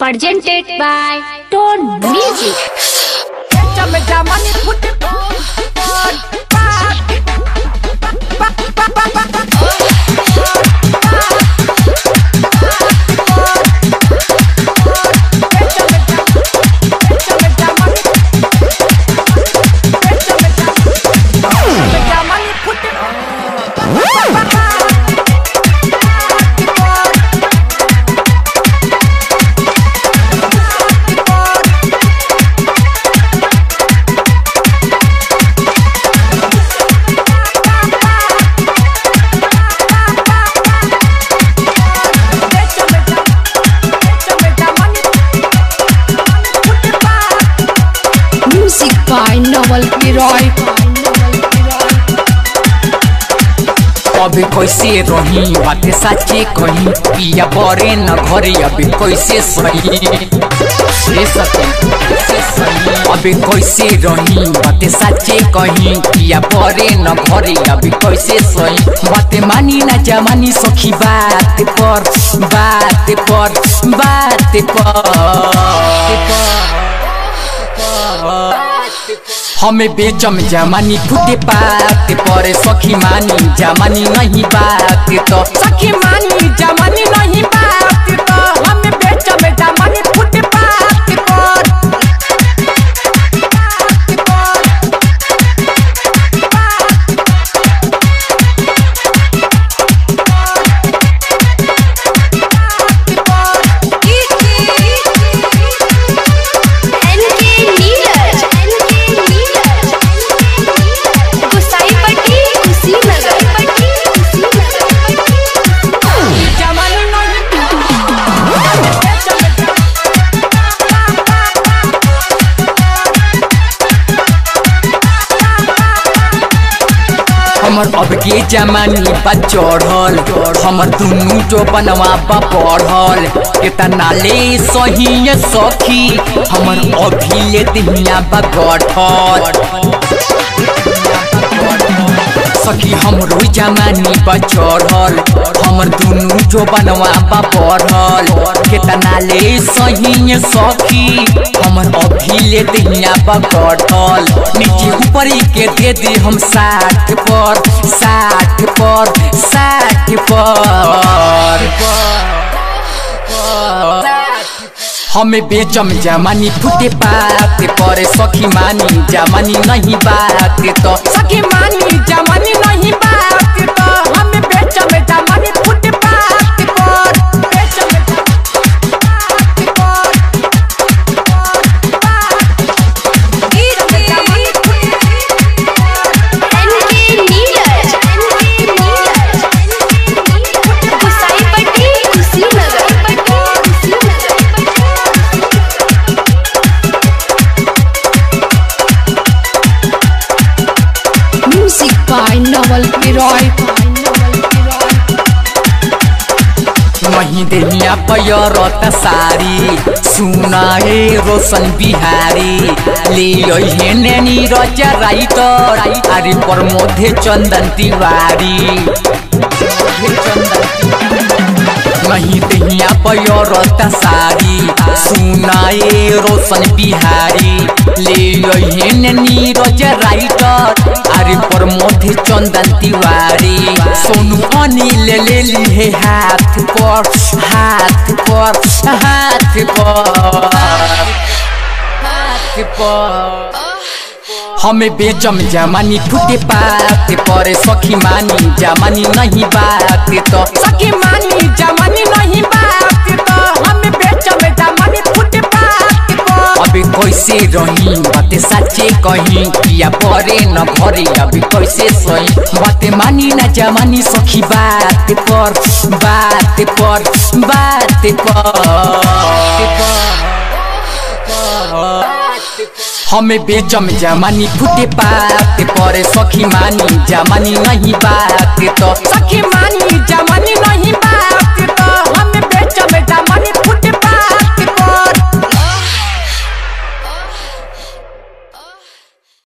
presented by Tone Music. Leroy. अबे कैसे रही? बातें सच्चे कही। पिया बरे न घरे, अभी कैसे सही? सके कैसे रही? बातें सच्चे कही। पिया बरे न घरे अबे कैसे सही? बातें मानी ना जमानी सखी, बात पर बात पर बात पर। हमें बेचम जमानी फुटे पाते परे सखी मानी जमानी नहीं बात तो सखी मानी जमानी नहीं हमर अब के जमानी बा चढ़ल। हमर दुनू जो बनवा बा पढ़ल। कितना ले सही सखी। हमर अभी ले दिहिया बा गठल। सखी हमरो जमानी बा चढ़ल हमर दुनू जो बनवा बा पढ़ल केतना ले सही सखी। हमर अभी ले दिहिया बा गठल नीचे ऊपर के दे दे हम साठ पर साठ पर साठ पर। हमें बेचम जमानी फुटे पाते, परे सखी मानी जमानी नहीं बात। तो सखी मानी Leroy. वहीं देहिया सारी सुना हे रोशन बिहारी ले नैनी रजा चंदन तिवारी वहीं देहिया पैरत सारी सुनाए रोशन बिहारी। ले हे नैनी राइटर। अरे प्रमोद चंदन तिवारी। सोनू अनिल ले ली है हाथ पर। हाथ पर। हाथ पर। हाथ पर। हमें बेचम जमानी फुटे पाते परे सखी मानी जमानी नहीं बात तो। सखी मानी जमानी नहीं बात तो। हमें बेचम जमानी फुटे पाते पर अबे कैसे रही? बाते सच्चे कही किया परे न भरे अबे कैसे सही? बाते मानी ना जमानी सखी बात पर बात पर बात पर। हमें बेचम जमानी फुटे पाते पर सखी मानी जमानी नहीं बात तो। सखी मानी जमानी